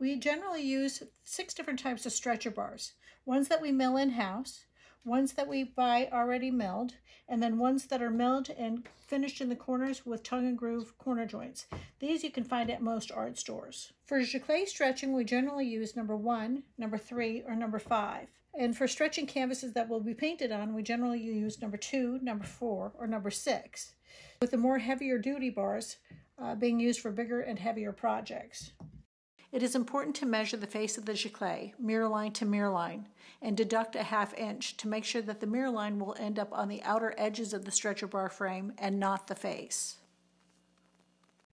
We generally use six different types of stretcher bars ones that we mill in house, ones that we buy already milled, and then ones that are milled and finished in the corners with tongue and groove corner joints. These you can find at most art stores. For giclée stretching, we generally use number one, number three, or number five. And for stretching canvases that will be painted on, we generally use number two, number four, or number six, with the more heavier duty bars uh, being used for bigger and heavier projects. It is important to measure the face of the giclée, mirror line to mirror line, and deduct a half inch to make sure that the mirror line will end up on the outer edges of the stretcher bar frame and not the face.